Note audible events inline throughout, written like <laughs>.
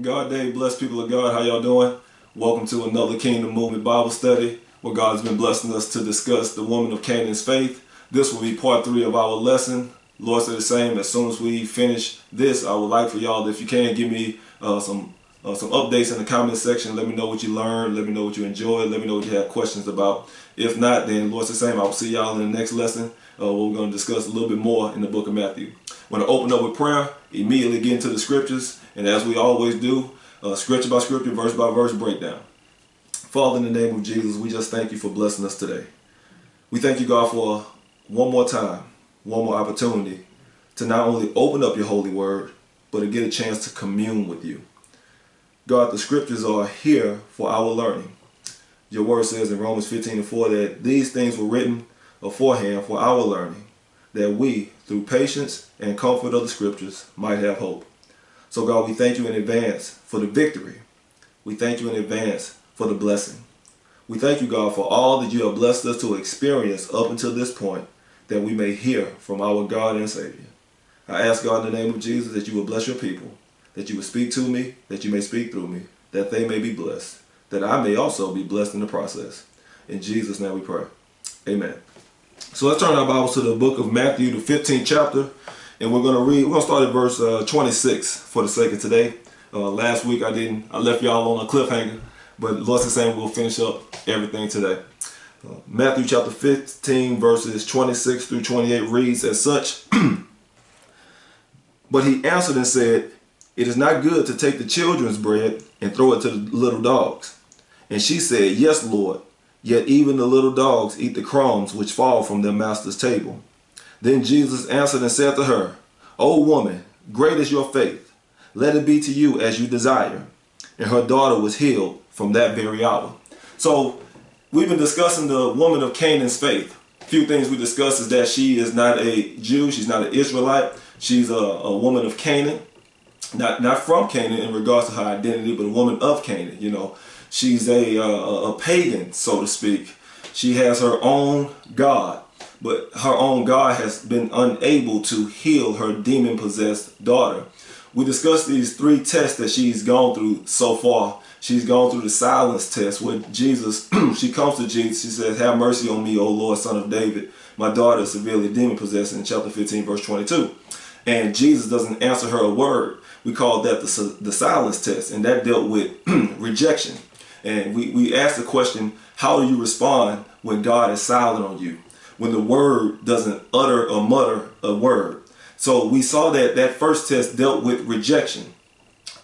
God day, bless people of God. How y'all doing? Welcome to another Kingdom Movement Bible study where God's been blessing us to discuss the woman of Canaan's faith. This will be part three of our lesson. Lord said the same. As soon as we finish this, I would like for y'all, if you can, give me uh, some uh, some updates in the comment section. Let me know what you learned. Let me know what you enjoyed. Let me know what you have questions about. If not, then Lord said the same. I will see y'all in the next lesson. Uh, we're going to discuss a little bit more in the book of Matthew. I'm going to open up with prayer, immediately get into the scriptures, and as we always do, uh, scripture by scripture, verse by verse breakdown. Father, in the name of Jesus, we just thank you for blessing us today. We thank you, God, for one more time, one more opportunity to not only open up your holy word, but to get a chance to commune with you. God, the scriptures are here for our learning. Your word says in Romans 15 and 4 that these things were written beforehand for our learning, that we, through patience and comfort of the scriptures, might have hope. So God, we thank you in advance for the victory. We thank you in advance for the blessing. We thank you, God, for all that you have blessed us to experience up until this point, that we may hear from our God and Savior. I ask God in the name of Jesus that you will bless your people, that you will speak to me, that you may speak through me, that they may be blessed, that I may also be blessed in the process. In Jesus' name we pray. Amen. So let's turn our Bibles to the book of Matthew, the 15th chapter, and we're going to read, we're going to start at verse uh, 26 for the sake of today. Uh, last week I didn't, I left y'all on a cliffhanger, but Lord's the same, we'll finish up everything today. Uh, Matthew chapter 15 verses 26 through 28 reads as such, <clears throat> But he answered and said, It is not good to take the children's bread and throw it to the little dogs. And she said, Yes, Lord. Yet even the little dogs eat the crumbs which fall from their master's table. Then Jesus answered and said to her, O woman, great is your faith. Let it be to you as you desire. And her daughter was healed from that very hour. So we've been discussing the woman of Canaan's faith. A few things we discussed is that she is not a Jew, she's not an Israelite, she's a, a woman of Canaan. Not not from Canaan in regards to her identity, but a woman of Canaan. You know, she's a, uh, a, a pagan, so to speak. She has her own God but her own God has been unable to heal her demon possessed daughter. We discussed these three tests that she's gone through so far. She's gone through the silence test where Jesus, <clears throat> she comes to Jesus, she says, Have mercy on me, O Lord, son of David. My daughter is severely demon possessed in chapter 15, verse 22. And Jesus doesn't answer her a word. We call that the, the silence test, and that dealt with <clears throat> rejection. And we, we asked the question, How do you respond when God is silent on you? when the word doesn't utter or mutter a word. So we saw that that first test dealt with rejection.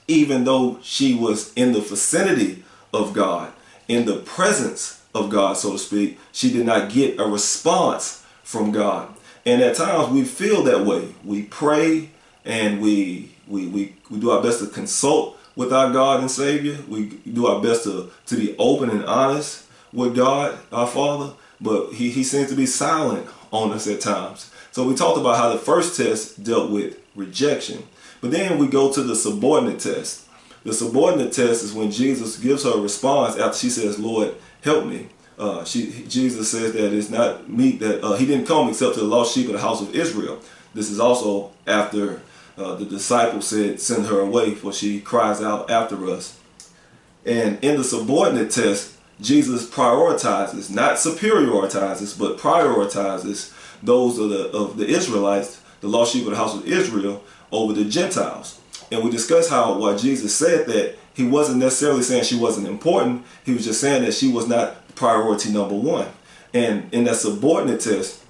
Even though she was in the vicinity of God, in the presence of God, so to speak, she did not get a response from God. And at times we feel that way. We pray and we we, we, we do our best to consult with our God and Savior. We do our best to, to be open and honest with God, our Father but he, he seems to be silent on us at times. So we talked about how the first test dealt with rejection. But then we go to the subordinate test. The subordinate test is when Jesus gives her a response after she says, Lord, help me. Uh, she, Jesus says that it's not me that uh, he didn't come except to the lost sheep of the house of Israel. This is also after uh, the disciples said, send her away for she cries out after us. And in the subordinate test, Jesus prioritizes, not superioritizes, but prioritizes those of the of the Israelites, the lost sheep of the house of Israel, over the Gentiles. And we discussed how why Jesus said that he wasn't necessarily saying she wasn't important. He was just saying that she was not priority number one. And in that subordinate test,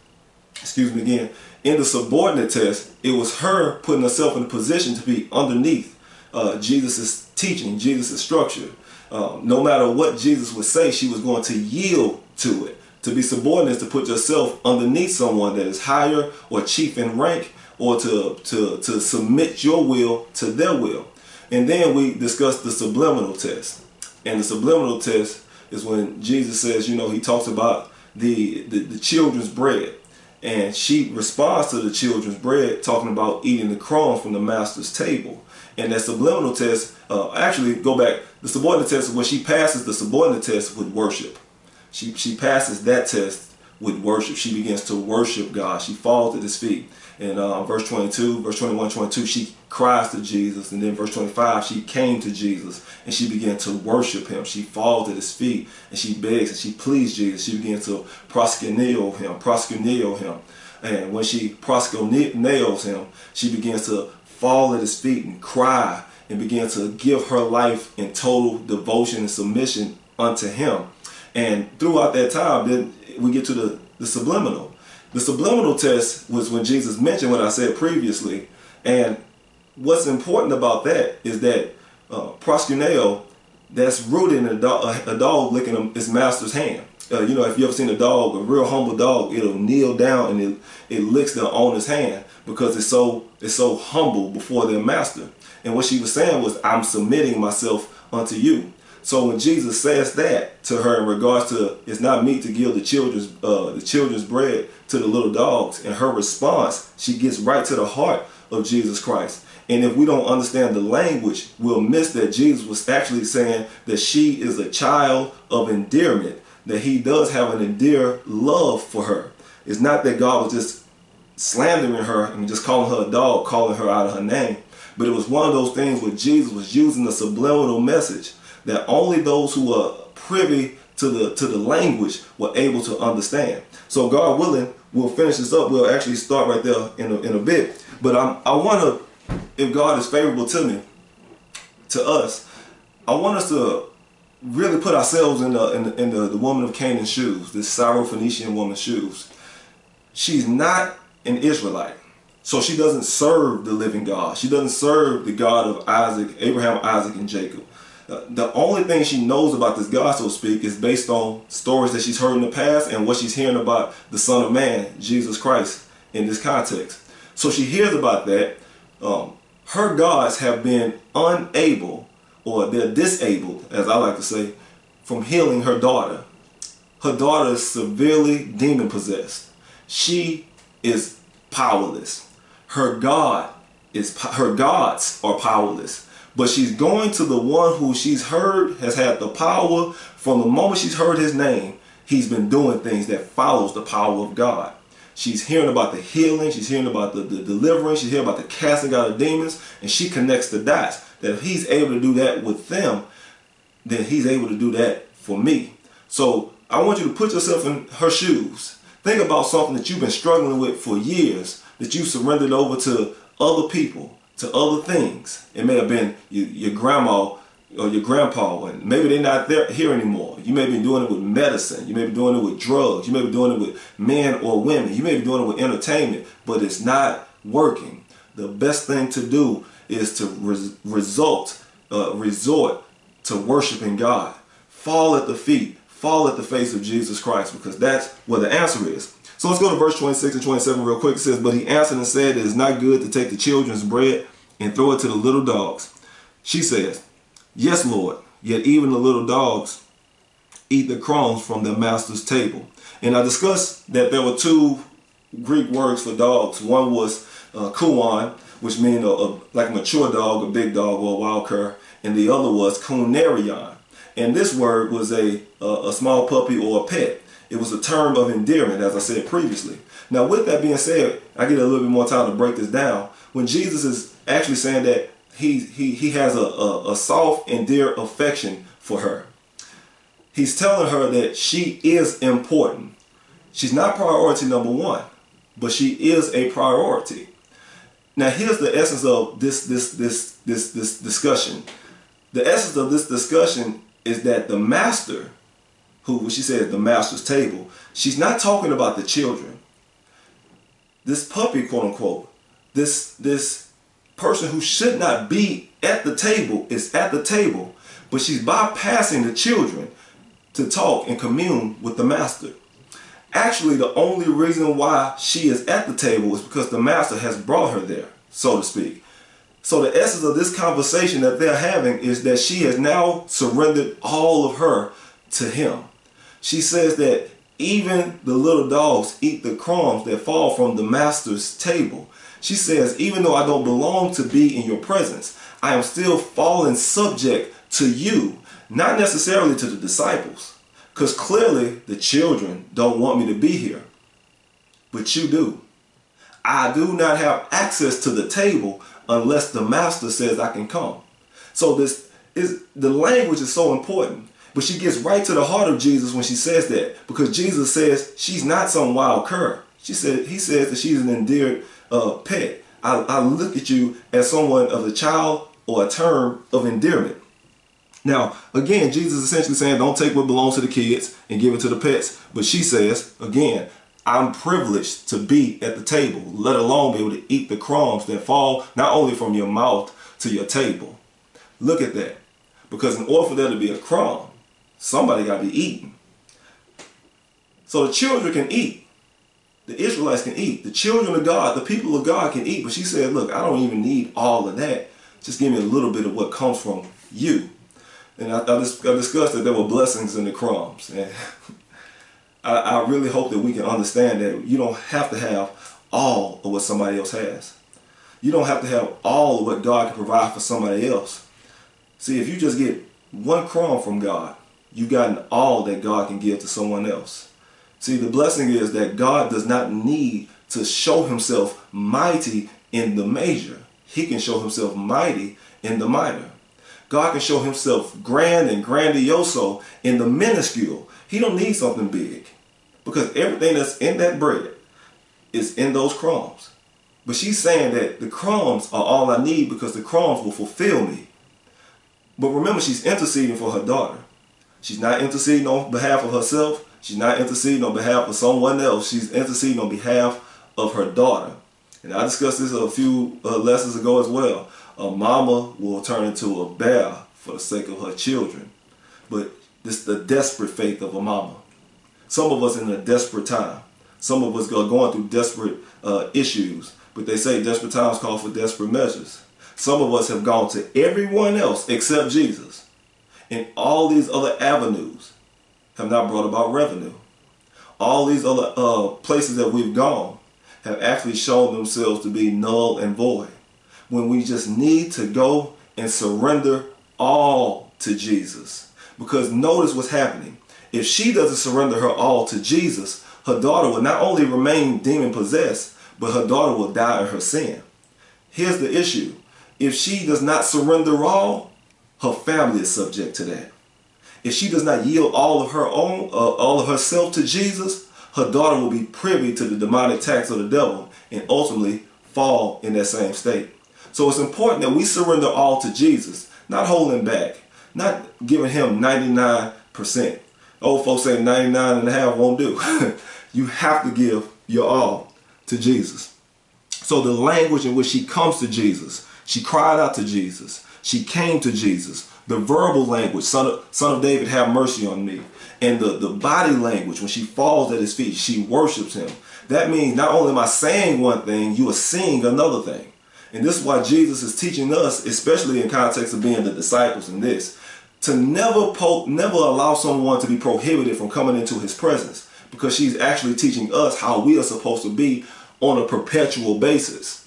excuse me again, in the subordinate test, it was her putting herself in a position to be underneath uh, Jesus' teaching, Jesus' structure. Um, no matter what Jesus would say, she was going to yield to it. To be subordinate is to put yourself underneath someone that is higher or chief in rank or to, to, to submit your will to their will. And then we discussed the subliminal test. And the subliminal test is when Jesus says, you know, he talks about the, the, the children's bread. And she responds to the children's bread talking about eating the crumbs from the master's table. And that subliminal test, uh, actually, go back, the subordinate test, when she passes the subordinate test with worship. She, she passes that test with worship. She begins to worship God. She falls at his feet. In uh, verse 22, verse 21, 22, she cries to Jesus. And then verse 25, she came to Jesus and she began to worship him. She falls at his feet and she begs and she pleads Jesus. She began to proskuneo him, proskuneo him. And when she proskuneos him, she begins to fall at his feet and cry and begin to give her life in total devotion and submission unto him. And throughout that time, then we get to the, the subliminal. The subliminal test was when Jesus mentioned what I said previously. And what's important about that is that uh, proskuneo, that's rooted in a dog, a dog licking his master's hand. Uh, you know, if you ever seen a dog, a real humble dog, it'll kneel down and it, it licks the owner's hand because it's so it's so humble before their master. And what she was saying was, I'm submitting myself unto you. So when Jesus says that to her in regards to it's not meat to give the children's uh, the children's bread to the little dogs, in her response, she gets right to the heart of Jesus Christ. And if we don't understand the language, we'll miss that Jesus was actually saying that she is a child of endearment, that he does have an endear love for her. It's not that God was just slandering her and just calling her a dog, calling her out of her name. But it was one of those things where Jesus was using a subliminal message that only those who are privy to the to the language were able to understand. So God willing, we'll finish this up. We'll actually start right there in a, in a bit. But I'm, I want to, if God is favorable to me, to us, I want us to really put ourselves in the in the, in the, the woman of Canaan's shoes, this Syrophoenician woman's shoes. She's not an Israelite. So she doesn't serve the living God. She doesn't serve the God of Isaac, Abraham, Isaac, and Jacob. The only thing she knows about this God, so to speak, is based on stories that she's heard in the past and what she's hearing about the Son of Man, Jesus Christ, in this context. So she hears about that. Um, her gods have been unable, or they're disabled, as I like to say, from healing her daughter. Her daughter is severely demon possessed. She is powerless. Her God is her gods are powerless. But she's going to the one who she's heard has had the power from the moment she's heard his name. He's been doing things that follows the power of God. She's hearing about the healing. She's hearing about the, the deliverance. She's hearing about the casting out of demons. And she connects the dots that if he's able to do that with them, then he's able to do that for me. So I want you to put yourself in her shoes. Think about something that you've been struggling with for years that you surrendered over to other people to other things. It may have been your, grandma or your grandpa, and maybe they're not there here anymore. You may be doing it with medicine. You may be doing it with drugs. You may be doing it with men or women. You may be doing it with entertainment, but it's not working. The best thing to do is to res result, uh, resort to worshiping God. Fall at the feet, fall at the face of Jesus Christ, because that's where the answer is. So let's go to verse 26 and 27 real quick. It says, But he answered and said, It is not good to take the children's bread and throw it to the little dogs. She says, Yes, Lord, yet even the little dogs eat the crumbs from their master's table. And I discussed that there were two Greek words for dogs. One was uh, which means a, a, like a mature dog, a big dog, or a wild cur. And the other was kunarion. And this word was a, a, a small puppy or a pet. It was a term of endearment, as I said previously. Now, with that being said, I get a little bit more time to break this down. When Jesus is actually saying that he, he, he has a, a, a soft and dear affection for her, he's telling her that she is important. She's not priority number one, but she is a priority. Now, here's the essence of this, this, this, this, this discussion. The essence of this discussion is that the master who she said the master's table, she's not talking about the children. This puppy, quote unquote, this this person who should not be at the table is at the table, but she's bypassing the children to talk and commune with the master. Actually, the only reason why she is at the table is because the master has brought her there, so to speak. So the essence of this conversation that they're having is that she has now surrendered all of her to him. She says that even the little dogs eat the crumbs that fall from the master's table. She says, even though I don't belong to be in your presence, I am still fallen subject to you, not necessarily to the disciples. Because clearly the children don't want me to be here. But you do. I do not have access to the table unless the master says I can come. So this is the language is so important. But she gets right to the heart of Jesus when she says that because Jesus says she's not some wild cur. She said he says that she's an endeared uh, pet. I, I look at you as someone of a child or a term of endearment. Now, again, Jesus is essentially saying, don't take what belongs to the kids and give it to the pets. But she says, again, I'm privileged to be at the table, let alone be able to eat the crumbs that fall not only from your mouth to your table. Look at that. Because in order for there to be a crumb, somebody got to be eating. So the children can eat. The Israelites can eat. The children of God, the people of God can eat. But she said, look, I don't even need all of that. Just give me a little bit of what comes from you. And I, I, just, I discussed that there were blessings in the crumbs. And <laughs> I, I really hope that we can understand that you don't have to have all of what somebody else has. You don't have to have all of what God can provide for somebody else. See, if you just get one crumb from God, you've gotten all that God can give to someone else. See, the blessing is that God does not need to show himself mighty in the major. He can show himself mighty in the minor. God can show himself grand and grandioso in the minuscule. He don't need something big because everything that's in that bread is in those crumbs. But she's saying that the crumbs are all I need because the crumbs will fulfill me. But remember, she's interceding for her daughter. She's not interceding on behalf of herself. She's not interceding on behalf of someone else. She's interceding on behalf of her daughter. And I discussed this a few uh, lessons ago as well. A mama will turn into a bear for the sake of her children. But this is the desperate faith of a mama. Some of us in a desperate time. Some of us are going through desperate uh, issues. But they say desperate times call for desperate measures. Some of us have gone to everyone else except Jesus. And all these other avenues have not brought about revenue. All these other uh, places that we've gone have actually shown themselves to be null and void. When we just need to go and surrender all to Jesus. Because notice what's happening. If she doesn't surrender her all to Jesus, her daughter will not only remain demon possessed, but her daughter will die in her sin. Here's the issue if she does not surrender all, her family is subject to that. If she does not yield all of her own, uh, all of herself to Jesus, her daughter will be privy to the demonic attacks of the devil and ultimately fall in that same state. So it's important that we surrender all to Jesus, not holding back, not giving him 99%. Old folks say 99 and a half won't do. <laughs> you have to give your all to Jesus. So the language in which she comes to Jesus, she cried out to Jesus. She came to Jesus. The verbal language, son of, son of David, have mercy on me. And the, the body language, when she falls at his feet, she worships him. That means not only am I saying one thing, you are seeing another thing. And this is why Jesus is teaching us, especially in context of being the disciples in this, to never po- never allow someone to be prohibited from coming into his presence. Because she's actually teaching us how we are supposed to be on a perpetual basis.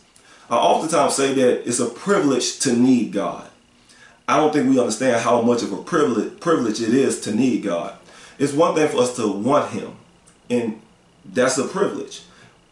I oftentimes say that it's a privilege to need God. I don't think we understand how much of a privilege, privilege it is to need God. It's one thing for us to want Him, and that's a privilege.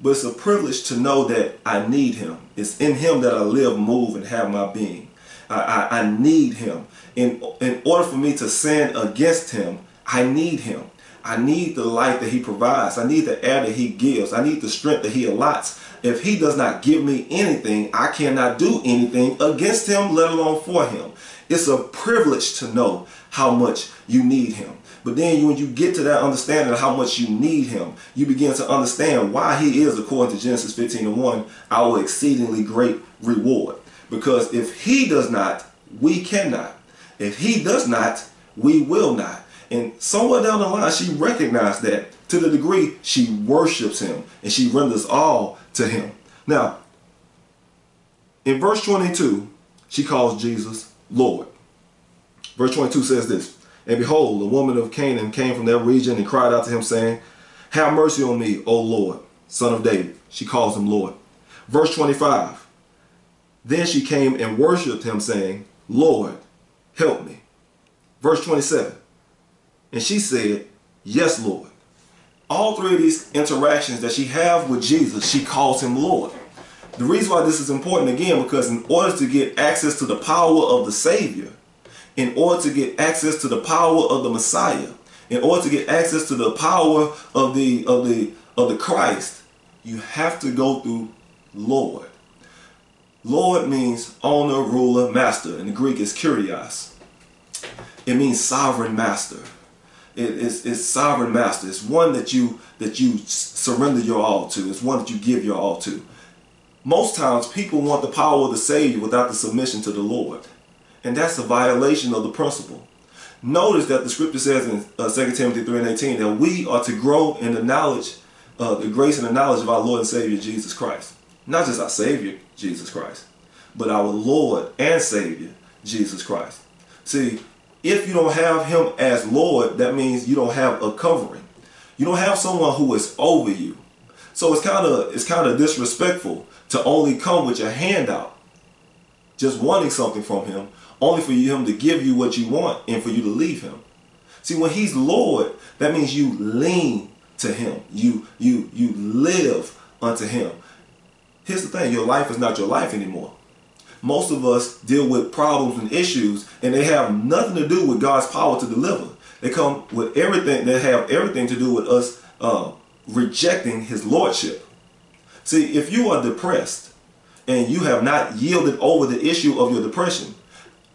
But it's a privilege to know that I need Him. It's in Him that I live, move, and have my being. I, I, I need Him. In, in order for me to sin against Him, I need Him. I need the life that He provides. I need the air that He gives. I need the strength that He allots. If He does not give me anything, I cannot do anything against Him, let alone for Him. It's a privilege to know how much you need Him. But then when you get to that understanding of how much you need Him, you begin to understand why He is, according to Genesis 15 and 1, our exceedingly great reward. Because if He does not, we cannot. If He does not, we will not. And somewhere down the line, she recognized that to the degree she worships him and she renders all to him. Now, in verse 22, she calls Jesus Lord. Verse 22 says this, And behold, a woman of Canaan came from that region and cried out to him, saying, Have mercy on me, O Lord, son of David. She calls him Lord. Verse 25, Then she came and worshipped him, saying, Lord, help me. Verse 27, and she said, Yes, Lord. All three of these interactions that she have with Jesus, she calls him Lord. The reason why this is important again, because in order to get access to the power of the Savior, in order to get access to the power of the Messiah, in order to get access to the power of the of the of the Christ, you have to go through Lord. Lord means owner, ruler, master. In the Greek is kurios. It means sovereign master. It is it's sovereign master. It's one that you that you surrender your all to. It's one that you give your all to. Most times people want the power of the Savior without the submission to the Lord. And that's a violation of the principle. Notice that the scripture says in uh, 2 Timothy 3 and 18 that we are to grow in the knowledge, uh, the grace and the knowledge of our Lord and Savior Jesus Christ. Not just our Savior, Jesus Christ, but our Lord and Savior, Jesus Christ. See, if you don't have him as Lord, that means you don't have a covering. You don't have someone who is over you. So it's kind of it's kind of disrespectful to only come with your hand out, just wanting something from him, only for him to give you what you want and for you to leave him. See, when he's Lord, that means you lean to him. You you you live unto him. Here's the thing, your life is not your life anymore. Most of us deal with problems and issues and they have nothing to do with God's power to deliver. They come with everything, they have everything to do with us uh, rejecting his lordship. See, if you are depressed and you have not yielded over the issue of your depression,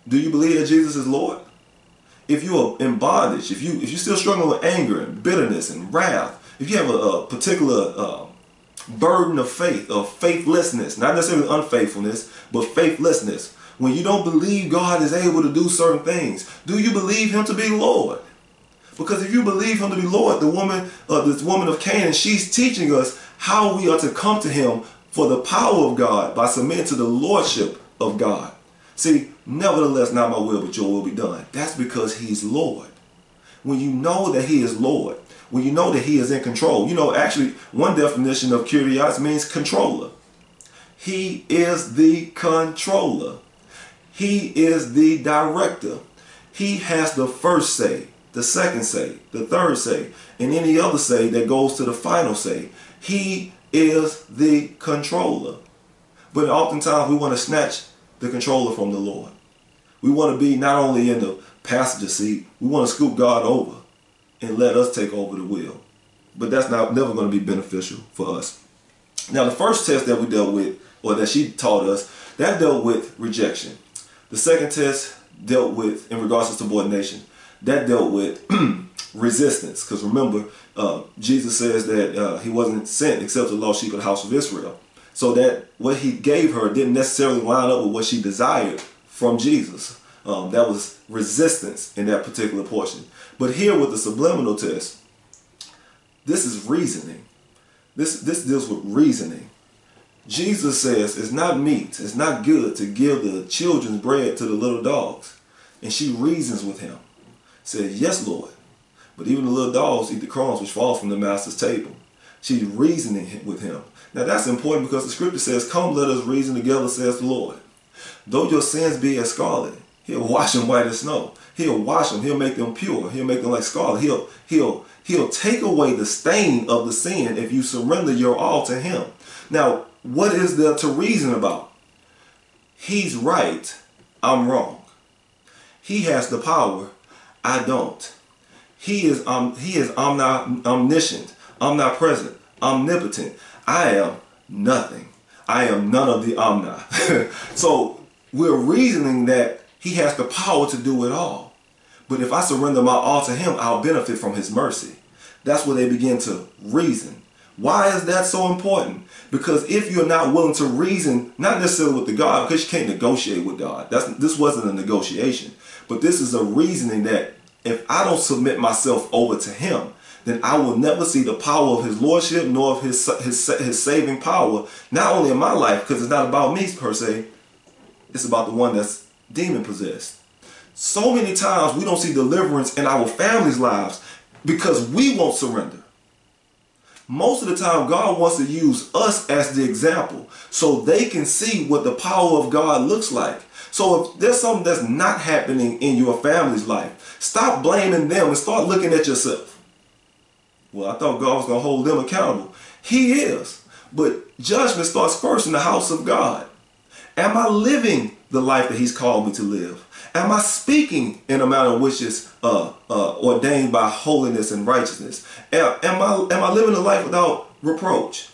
do you believe that Jesus is Lord? If you are in bondage, if you if you're still struggling with anger and bitterness and wrath, if you have a, a particular uh, burden of faith, of faithlessness, not necessarily unfaithfulness, but faithlessness, when you don't believe God is able to do certain things, do you believe Him to be Lord? Because if you believe Him to be Lord, the woman, uh, this woman of Canaan, she's teaching us how we are to come to Him for the power of God by submitting to the lordship of God. See, nevertheless, not my will, but your will be done. That's because He's Lord. When you know that He is Lord, when you know that He is in control, you know, actually, one definition of kurios means controller. He is the controller. He is the director. He has the first say, the second say, the third say, and any other say that goes to the final say. He is the controller. But oftentimes we want to snatch the controller from the Lord. We want to be not only in the passenger seat, we want to scoop God over and let us take over the wheel. But that's not never going to be beneficial for us. Now, the first test that we dealt with, or that she taught us, that dealt with rejection. The second test dealt with, in regards to subordination, that dealt with <clears throat> resistance. Because remember, uh, Jesus says that uh, he wasn't sent except to the lost sheep of the house of Israel. So that what he gave her didn't necessarily line up with what she desired from Jesus. Um, that was resistance in that particular portion. But here with the subliminal test, this is reasoning. This, this deals with reasoning. Jesus says it's not meat, it's not good to give the children's bread to the little dogs. And she reasons with him. Says, yes, Lord. But even the little dogs eat the crumbs which fall from the master's table. She's reasoning with him. Now that's important because the scripture says, Come, let us reason together, says the Lord. Though your sins be as scarlet, he'll wash them white as snow. He'll wash them, he'll make them pure, he'll make them like scarlet. He'll he'll he'll take away the stain of the sin if you surrender your all to him. Now, what is there to reason about? He's right, I'm wrong. He has the power, I don't. He is um he is omniscient, omnipresent, omnipotent. I am nothing. I am none of the omna. <laughs> so we're reasoning that he has the power to do it all. But if I surrender my all to him, I'll benefit from his mercy. That's where they begin to reason. Why is that so important? Because if you're not willing to reason, not necessarily with the God, because you can't negotiate with God. That's this wasn't a negotiation. But this is a reasoning that if I don't submit myself over to him, then I will never see the power of his lordship nor of his, his, his saving power, not only in my life, because it's not about me per se, it's about the one that's demon possessed. So many times we don't see deliverance in our families' lives because we won't surrender. Most of the time, God wants to use us as the example so they can see what the power of God looks like. So if there's something that's not happening in your family's life, stop blaming them and start looking at yourself. Well, I thought God was going to hold them accountable. He is. But judgment starts first in the house of God. Am I living the life that He's called me to live? Am I speaking in a manner which is uh, uh, ordained by holiness and righteousness? Am, am, I, am I living a life without reproach?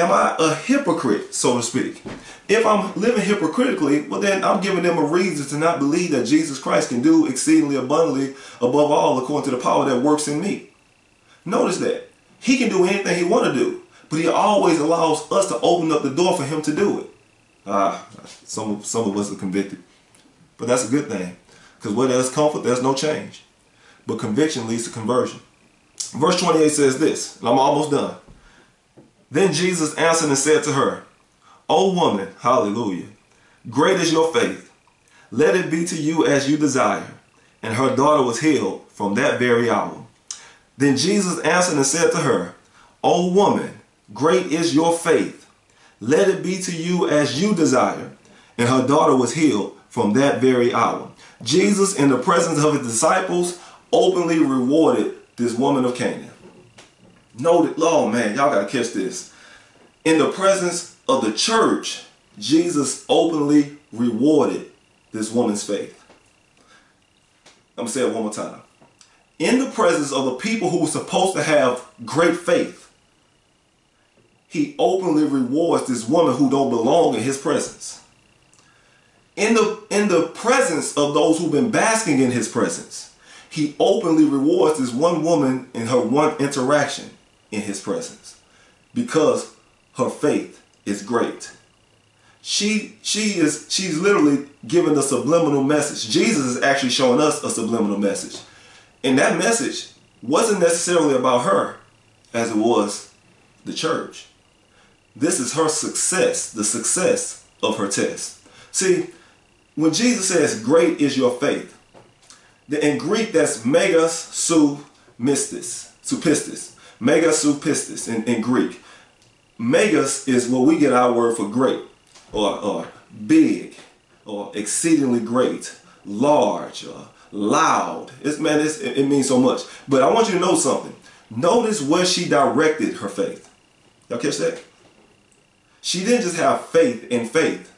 Am I a hypocrite, so to speak? If I'm living hypocritically, well then I'm giving them a reason to not believe that Jesus Christ can do exceedingly abundantly above all according to the power that works in me. Notice that. He can do anything he want to do, but he always allows us to open up the door for him to do it. Ah, some, some of us are convicted. But that's a good thing. Because where there's comfort, there's no change. But conviction leads to conversion. Verse 28 says this, and I'm almost done. Then Jesus answered and said to her, O woman, hallelujah, great is your faith. Let it be to you as you desire. And her daughter was healed from that very hour. Then Jesus answered and said to her, O woman, great is your faith. Let it be to you as you desire. And her daughter was healed from that very hour. Jesus, in the presence of his disciples, openly rewarded this woman of Canaan. Noted, oh man, y'all gotta catch this. In the presence of the church, Jesus openly rewarded this woman's faith. I'm gonna say it one more time. In the presence of the people who were supposed to have great faith, he openly rewards this woman who don't belong in his presence in the in the presence of those who've been basking in his presence he openly rewards this one woman in her one interaction in his presence. Because her faith is great. She she is she's literally giving a subliminal message. Jesus is actually showing us a subliminal message. And that message wasn't necessarily about her as it was the church. This is her success the success of her test. See when Jesus says, great is your faith, the in Greek that's megas su mistis, supistis, megas su pistis in, in Greek. Megas is where we get our word for great, or, or big, or exceedingly great, large, or loud. It's, man, it's, it means so much. But I want you to know something. Notice where she directed her faith. Y'all catch that? She didn't just have faith in faith.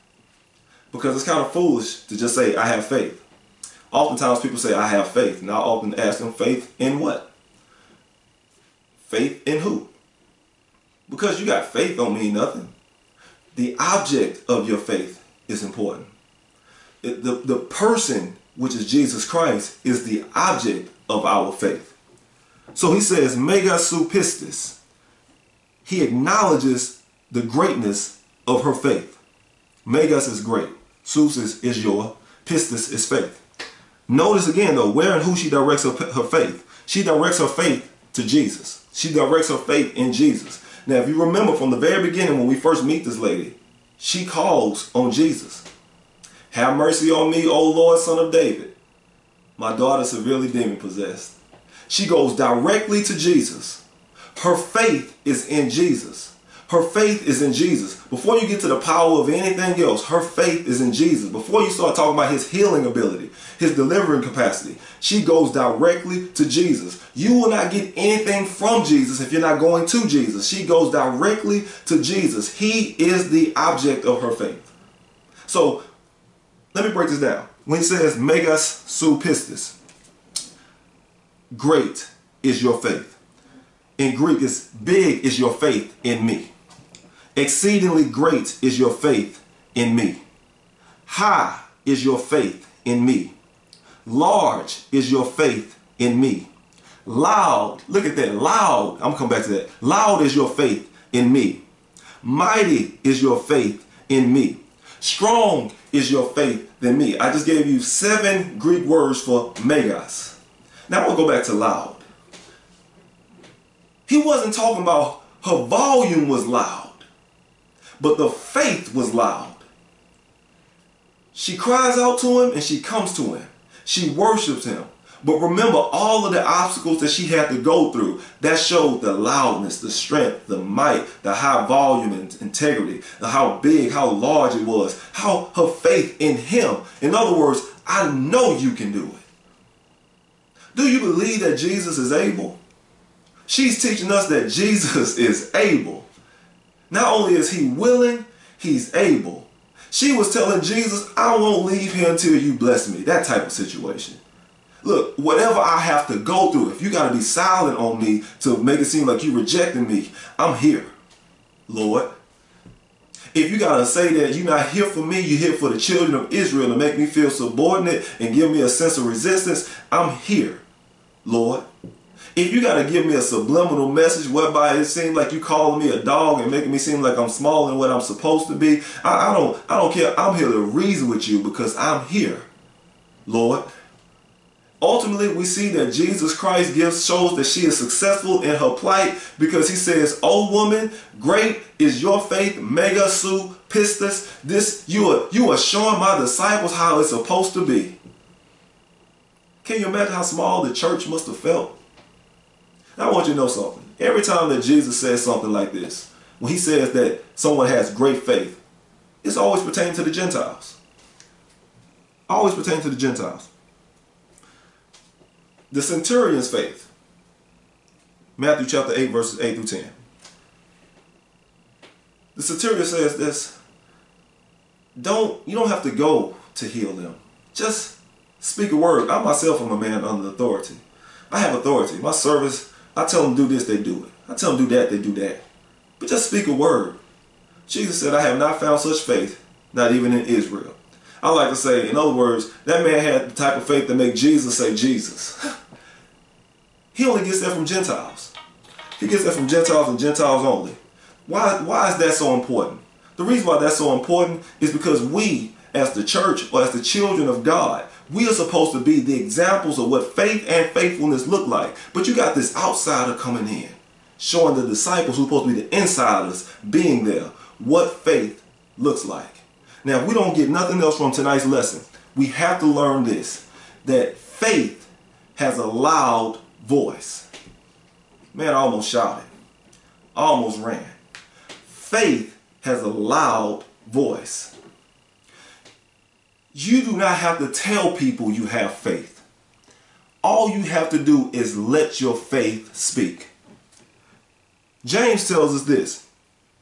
Because it's kind of foolish to just say, I have faith. Oftentimes people say, I have faith. And I often ask them, faith in what? Faith in who? Because you got faith don't mean nothing. The object of your faith is important. It, the, the person, which is Jesus Christ, is the object of our faith. So he says, mega supistis. He acknowledges the greatness of her faith. Megas is great. Sus is, is your, pistis is faith. Notice again though, where and who she directs her, her faith. She directs her faith to Jesus. She directs her faith in Jesus. Now, if you remember from the very beginning when we first meet this lady, she calls on Jesus. Have mercy on me, O Lord, son of David. My daughter severely demon possessed. She goes directly to Jesus. Her faith is in Jesus. Her faith is in Jesus. Before you get to the power of anything else, her faith is in Jesus. Before you start talking about his healing ability, his delivering capacity, she goes directly to Jesus. You will not get anything from Jesus if you're not going to Jesus. She goes directly to Jesus. He is the object of her faith. So let me break this down. When he says megas su pistis, great is your faith. In Greek, it's big is your faith in me. Exceedingly great is your faith in me. High is your faith in me. Large is your faith in me. Loud, look at that, loud, I'm coming back to that. Loud is your faith in me. Mighty is your faith in me. Strong is your faith in me. I just gave you seven Greek words for megas. Now we'll go back to loud. He wasn't talking about her volume was loud but the faith was loud. She cries out to him and she comes to him. She worships him. But remember all of the obstacles that she had to go through. That showed the loudness, the strength, the might, the high volume and integrity, how big, how large it was, how her faith in him. In other words, I know you can do it. Do you believe that Jesus is able? She's teaching us that Jesus <laughs> is able. Not only is he willing, he's able. She was telling Jesus, I won't leave here until you bless me. That type of situation. Look, whatever I have to go through, if you got to be silent on me to make it seem like you're rejecting me, I'm here, Lord. If you got to say that you're not here for me, you're here for the children of Israel to make me feel subordinate and give me a sense of resistance, I'm here, Lord. If you got to give me a subliminal message whereby it seems like you calling me a dog and making me seem like I'm smaller than what I'm supposed to be, I, I don't I don't care. I'm here to reason with you because I'm here, Lord. Ultimately, we see that Jesus Christ gives shows that she is successful in her plight because he says, "Oh woman, great is your faith, mega su pistis. This you are you are showing my disciples how it's supposed to be." Can you imagine how small the church must have felt? I want you to know something. Every time that Jesus says something like this, when he says that someone has great faith, it's always pertaining to the Gentiles. Always pertaining to the Gentiles the centurion's faith. Matthew chapter 8, verses 8 through 10. The centurion says this don't you don't have to go to heal them. Just speak a word. I myself am a man under authority. I have authority. My service, I tell them do this, they do it. I tell them do that, they do that. But just speak a word. Jesus said, I have not found such faith, not even in Israel. I like to say, in other words, that man had the type of faith that make Jesus say Jesus. <laughs> He only gets that from Gentiles. He gets that from Gentiles and Gentiles only. Why, why is that so important? The reason why that's so important is because we, as the church or as the children of God, we are supposed to be the examples of what faith and faithfulness look like. But you got this outsider coming in, showing the disciples who are supposed to be the insiders being there what faith looks like. Now, if we don't get nothing else from tonight's lesson, we have to learn this that faith has a loud voice. Man, I almost shouted. I almost ran. Faith has a loud voice. You do not have to tell people you have faith. All you have to do is let your faith speak. James tells us this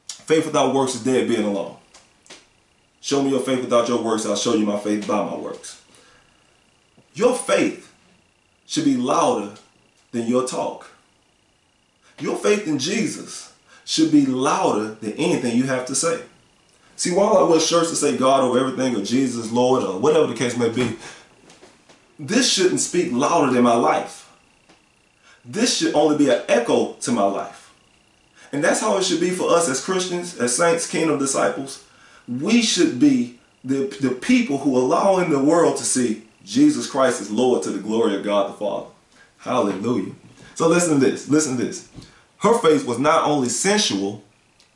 faith without works is dead being alone. Show me your faith without your works, I'll show you my faith by my works. Your faith should be louder than your talk. Your faith in Jesus should be louder than anything you have to say. See, while I wear shirts to say God over everything or Jesus Lord or whatever the case may be, this shouldn't speak louder than my life. This should only be an echo to my life. And that's how it should be for us as Christians, as saints, kingdom disciples. We should be the, the people who allowing the world to see Jesus Christ is Lord to the glory of God the Father. Hallelujah. So listen to this. Listen to this. Her faith was not only sensual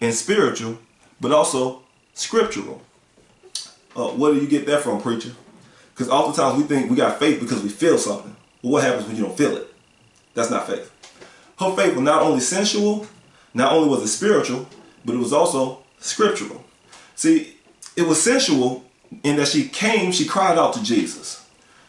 and spiritual, but also scriptural. Uh, where do you get that from, preacher? Because oftentimes we think we got faith because we feel something. But what happens when you don't feel it? That's not faith. Her faith was not only sensual, not only was it spiritual, but it was also scriptural. See, it was sensual in that she came, she cried out to Jesus.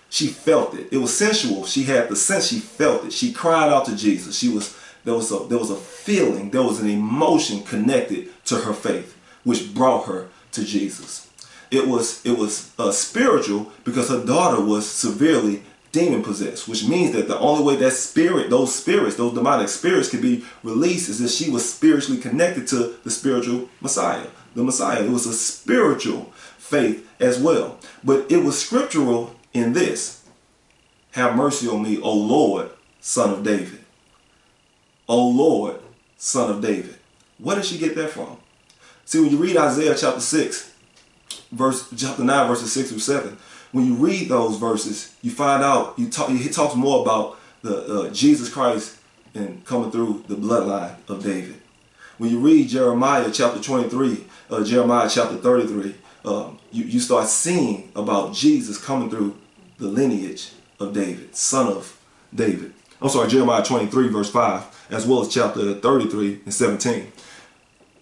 She felt it. It was sensual. She had the sense. She felt it. She cried out to Jesus. She was there was a there was a feeling. There was an emotion connected to her faith, which brought her to Jesus. It was it was uh, spiritual because her daughter was severely demon possessed, which means that the only way that spirit, those spirits, those demonic spirits could be released is if she was spiritually connected to the spiritual Messiah, the Messiah. It was a spiritual faith as well. But it was scriptural in this Have mercy on me, O Lord, son of David. O Lord, son of David. Where did she get that from? See, when you read Isaiah chapter 6, verse chapter 9, verses 6 through 7, when you read those verses, you find out, you talk, he talks more about the uh, Jesus Christ and coming through the bloodline of David. When you read Jeremiah chapter 23, uh, Jeremiah chapter 33, um, you, you start seeing about Jesus coming through the lineage of David, son of David. I'm sorry, Jeremiah 23, verse 5, as well as chapter 33 and 17.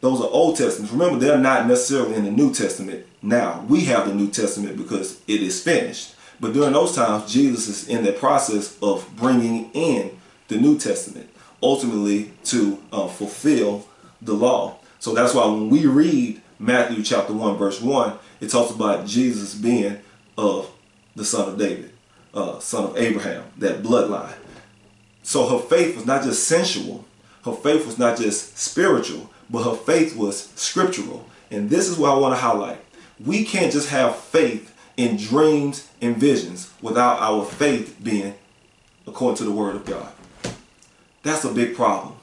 Those are Old Testaments. Remember, they're not necessarily in the New Testament now. We have the New Testament because it is finished. But during those times, Jesus is in the process of bringing in the New Testament. ultimately to uh, fulfill the law. So that's why when we read Matthew chapter 1 verse 1, it talks about Jesus being of the son of David, uh, son of Abraham, that bloodline. So her faith was not just sensual, her faith was not just spiritual, but her faith was scriptural. And this is what I want to highlight. We can't just have faith in dreams and visions without our faith being according to the word of God. That's a big problem.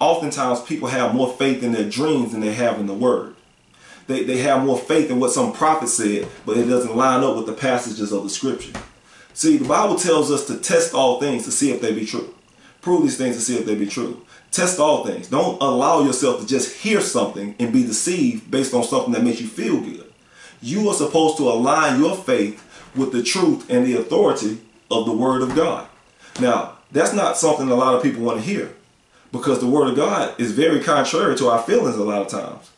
Oftentimes people have more faith in their dreams than they have in the word. They, they have more faith in what some prophet said, but it doesn't line up with the passages of the scripture. See, the Bible tells us to test all things to see if they be true. Prove these things to see if they be true. Test all things. Don't allow yourself to just hear something and be deceived based on something that makes you feel good. You are supposed to align your faith with the truth and the authority of the Word of God. Now, that's not something a lot of people want to hear because the Word of God is very contrary to our feelings a lot of times.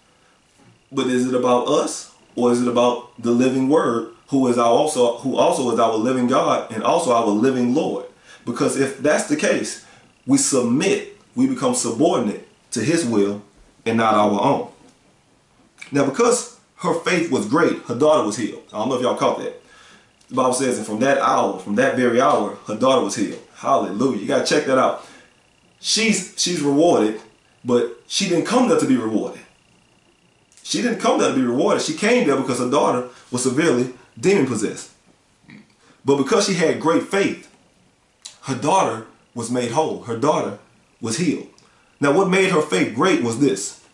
But is it about us or is it about the living Word who is our also who also is our living God and also our living Lord? Because if that's the case, we submit we become subordinate to his will and not our own. Now, because her faith was great, her daughter was healed. I don't know if y'all caught that. The Bible says, and from that hour, from that very hour, her daughter was healed. Hallelujah. You got to check that out. She's, she's rewarded, but she didn't come there to be rewarded. She didn't come there to be rewarded. She came there because her daughter was severely demon possessed. But because she had great faith, her daughter was made whole. Her daughter was healed. Now, what made her faith great was this.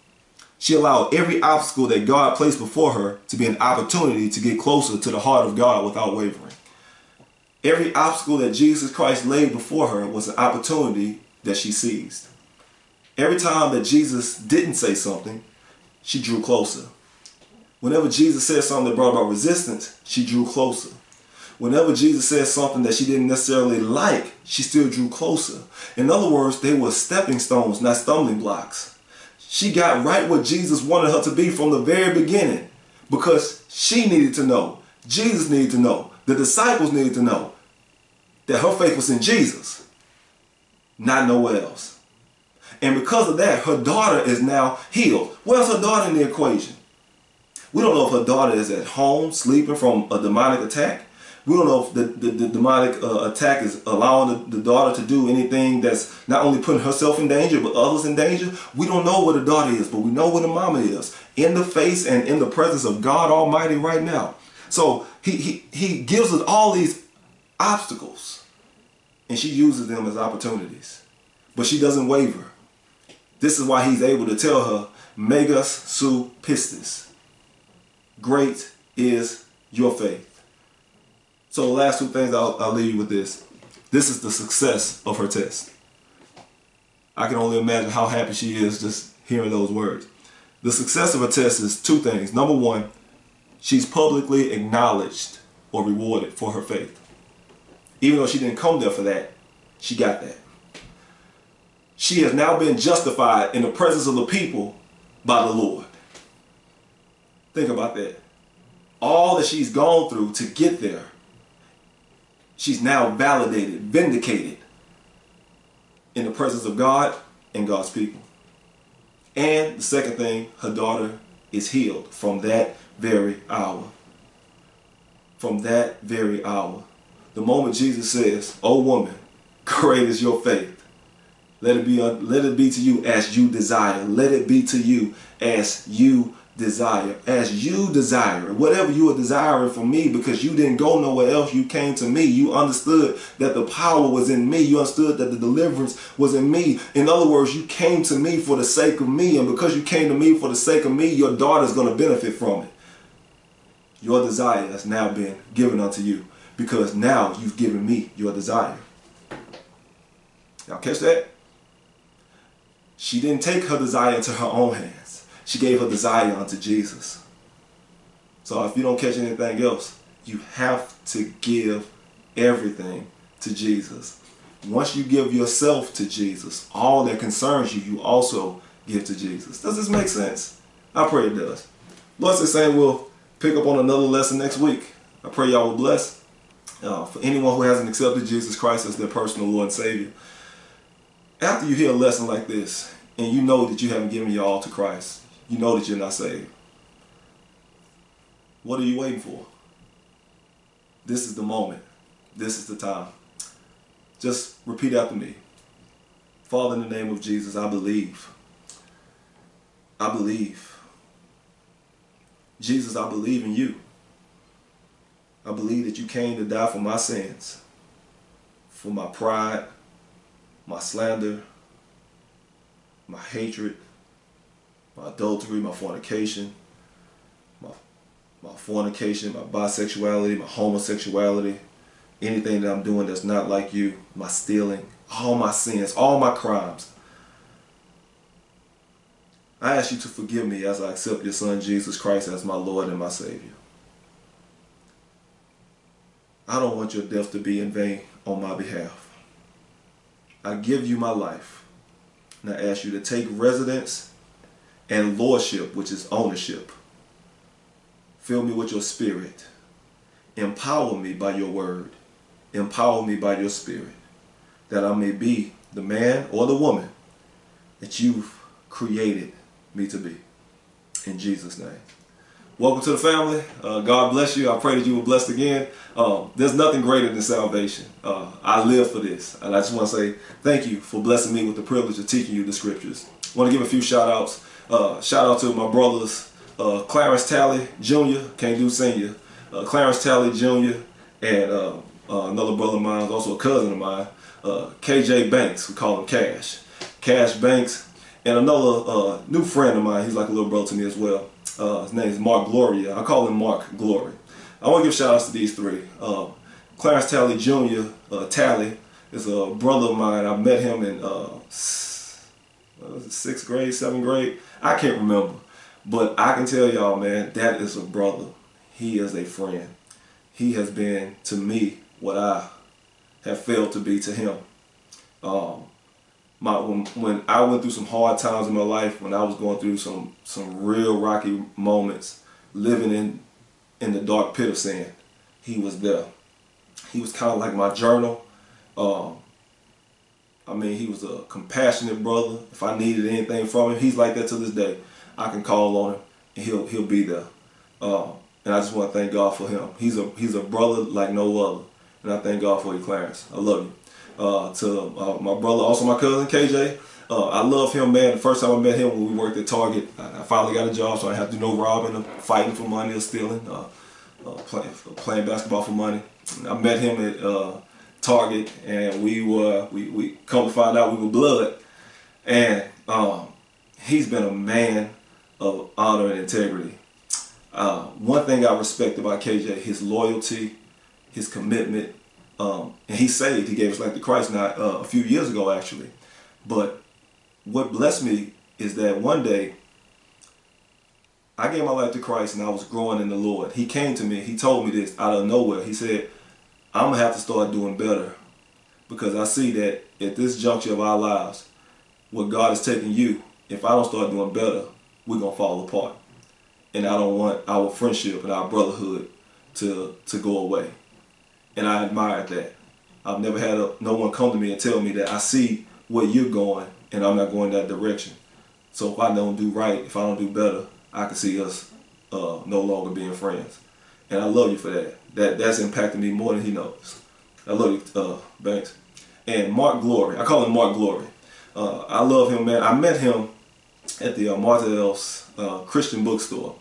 She allowed every obstacle that God placed before her to be an opportunity to get closer to the heart of God without wavering. Every obstacle that Jesus Christ laid before her was an opportunity that she seized. Every time that Jesus didn't say something, she drew closer. Whenever Jesus said something that brought about resistance, she drew closer. Whenever Jesus said something that she didn't necessarily like, she still drew closer. In other words, they were stepping stones, not stumbling blocks. She got right what Jesus wanted her to be from the very beginning because she needed to know, Jesus needed to know, the disciples needed to know that her faith was in Jesus, not nowhere else. And because of that, her daughter is now healed. Where's her daughter in the equation? We don't know if her daughter is at home sleeping from a demonic attack we don't know if the, the, the demonic uh, attack is allowing the, the, daughter to do anything that's not only putting herself in danger but others in danger. We don't know what the daughter is, but we know what the mama is in the face and in the presence of God Almighty right now. So he, he, he gives us all these obstacles and she uses them as opportunities, but she doesn't waver. This is why he's able to tell her, Megas su pistis. Great is your faith. So the last two things I'll, I'll leave you with this. This is the success of her test. I can only imagine how happy she is just hearing those words. The success of her test is two things. Number one, she's publicly acknowledged or rewarded for her faith. Even though she didn't come there for that, she got that. She has now been justified in the presence of the people by the Lord. Think about that. All that she's gone through to get there she's now validated, vindicated in the presence of God and God's people. And the second thing, her daughter is healed from that very hour. From that very hour. The moment Jesus says, "O woman, great is your faith. Let it be let it be to you as you desire. Let it be to you as you desire as you desire. Whatever you are desiring for me because you didn't go nowhere else you came to me. You understood that the power was in me. You understood that the deliverance was in me. In other words you came to me for the sake of me and because you came to me for the sake of me your daughter is going to benefit from it. Your desire has now been given unto you because now you've given me your desire. Y'all catch that? She didn't take her desire into her own hands she gave her desire unto Jesus. So if you don't catch anything else, you have to give everything to Jesus. Once you give yourself to Jesus, all that concerns you, you also give to Jesus. Does this make sense? I pray it does. Lord is saying we'll pick up on another lesson next week. I pray y'all will bless. Uh, for anyone who hasn't accepted Jesus Christ as their personal Lord and Savior, after you hear a lesson like this and you know that you haven't given your all to Christ, you know that you're not saved. What are you waiting for? This is the moment. This is the time. Just repeat after me. Father, in the name of Jesus, I believe. I believe. Jesus, I believe in you. I believe that you came to die for my sins, for my pride, my slander, my hatred, my adultery, my fornication, my, my fornication, my bisexuality, my homosexuality, anything that I'm doing that's not like you, my stealing, all my sins, all my crimes. I ask you to forgive me as I accept your son Jesus Christ as my Lord and my Savior. I don't want your death to be in vain on my behalf. I give you my life. And I ask you to take residence and lordship, which is ownership. Fill me with your spirit. Empower me by your word. Empower me by your spirit. That I may be the man or the woman that you've created me to be. In Jesus' name. Welcome to the family. Uh, God bless you. I pray that you were blessed again. Um, there's nothing greater than salvation. Uh, I live for this. And I just want to say thank you for blessing me with the privilege of teaching you the scriptures. I want to give a few shout outs. Uh, shout out to my brothers, uh, Clarence Talley Jr., can't do senior, uh, Clarence Talley Jr., and uh, another brother of mine, also a cousin of mine, KJ Banks. We call him Cash. Cash Banks. And another new friend of mine, he's like a little brother to me as well. Uh, his name is Mark Gloria. I call him Mark Glory. I want to give shout outs to these three. Uh, Clarence Talley Jr., uh, is a brother of mine. I met him in uh, sixth grade, seventh grade. I can't remember. But I can tell y'all, man, that is a brother. He is a friend. He has been to me what I have failed to be to him. Um, my when, when I went through some hard times in my life, when I was going through some some real rocky moments, living in in the dark pit of sin, he was there. He was kind of like my journal. Um, I mean, he was a compassionate brother. If I needed anything from him, he's like that to this day. I can call on him, and he'll he'll be there. Um, and I just want to thank God for him. He's a he's a brother like no other, and I thank God for you, Clarence. I love you uh, to uh, my brother, also my cousin KJ. Uh, I love him, man. The first time I met him when we worked at Target, I, I finally got a job, so I have to do no robbing or fighting for money or stealing, uh, uh, playing, playing basketball for money. I met him at uh, Target, and we were we we come to find out we were blood, and um, he's been a man of honor and integrity. Uh, one thing I respect about KJ, his loyalty, his commitment, um, and he saved. He gave his life to Christ not uh, a few years ago, actually. But what blessed me is that one day I gave my life to Christ and I was growing in the Lord. He came to me. He told me this out of nowhere. He said, I'm going to have to start doing better because I see that at this juncture of our lives, what God is taking you, if I don't start doing better, we're going to fall apart. And I don't want our friendship and our brotherhood to, to go away and I admired that. I've never had a, no one come to me and tell me that I see where you're going and I'm not going that direction. So if I don't do right, if I don't do better, I can see us uh, no longer being friends. And I love you for that. That that's impacted me more than he knows. I love you, uh, Banks. And Mark Glory, I call him Mark Glory. Uh, I love him, man. I met him at the uh, Mardel's uh, Christian bookstore.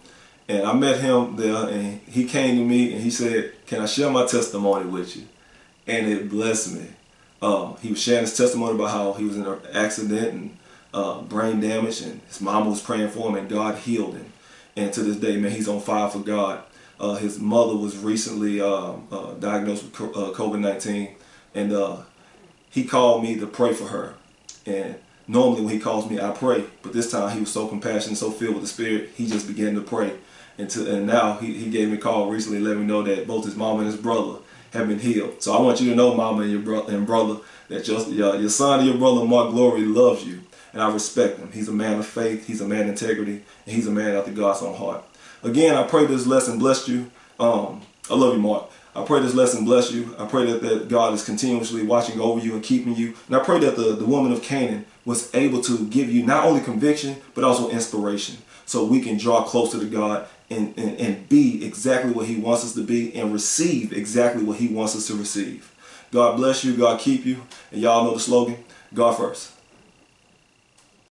And I met him there, and he came to me and he said, "Can I share my testimony with you?" And it blessed me. Um, he was sharing his testimony about how he was in an accident and uh, brain damage, and his mama was praying for him, and God healed him. And to this day, man, he's on fire for God. Uh, his mother was recently um, uh, diagnosed with uh, COVID-19, and uh, he called me to pray for her. And normally when he calls me, I pray. But this time he was so compassionate, so filled with the Spirit, he just began to pray. And, to, and now he, he gave me a call recently, let me know that both his mom and his brother have been healed. So I want you to know, mama and your brother and brother, that your, your, your son and your brother, Mark Glory, loves you. And I respect him. He's a man of faith. He's a man of integrity. And he's a man after God's own heart. Again, I pray this lesson blessed you. Um, I love you, Mark. I pray this lesson bless you. I pray that, that God is continuously watching over you and keeping you. And I pray that the, the woman of Canaan was able to give you not only conviction, but also inspiration. So we can draw closer to God and, and, and be exactly what he wants us to be and receive exactly what he wants us to receive. God bless you. God keep you. And y'all know the slogan, God first.